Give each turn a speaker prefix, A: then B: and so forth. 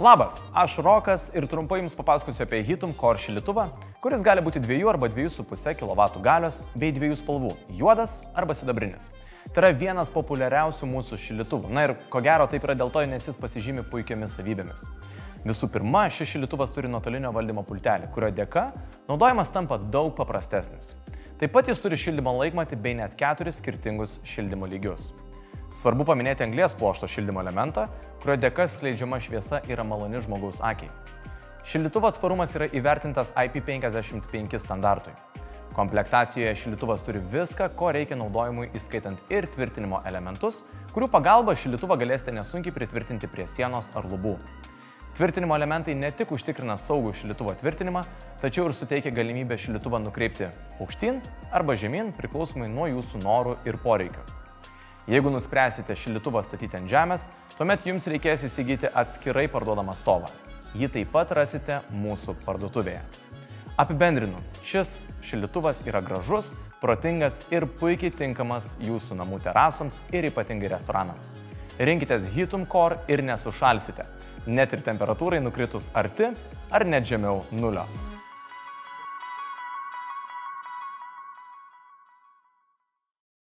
A: Labas, aš Rokas ir trumpai Jums papasakosiu apie Hitum Core šilituvą, kuris gali būti 2 arba 2,5 kW galios bei dviejų spalvų - juodas arba sidabrinis. Tai yra vienas populiariausių mūsų šilituvų. Na ir ko gero taip yra dėl to, nes jis pasižymi puikiamis savybėmis. Visų pirma, šis šilituvas turi nuotolinio valdymo pultelį, kurio dėka naudojimas tampa daug paprastesnis. Taip pat jis turi šildymo laikmatį bei net keturis skirtingus šildymo lygius. Svarbu paminėti anglės pluošto šildymo elementą, kurio dėka skleidžiama šviesa yra maloni žmogaus akiai. Šildytuvo atsparumas yra įvertintas IP55 standartui. Komplektacijoje šildytuvas turi viską, ko reikia naudojimui, įskaitant ir tvirtinimo elementus, kurių pagalba šildytuvą galėsite nesunkiai pritvirtinti prie sienos ar lubų. Tvirtinimo elementai ne tik užtikrina saugų šildytuvo tvirtinimą, tačiau ir suteikia galimybę šildytuvą nukreipti aukštyn arba žemyn priklausomai nuo jūsų norų ir poreikių. Jeigu nuspręsite šildytuvą statyti ant žemės, tuomet jums reikės įsigyti atskirai parduodamą stovą. Jį taip pat rasite mūsų parduotuvėje. Apibendrinu, šis šildytuvas yra gražus, protingas ir puikiai tinkamas jūsų namų terasoms ir ypatingai restoranams. Rinkitės Hitum Core ir nesušalsite, net ir temperatūrai nukritus arti ar net žemiau nulio.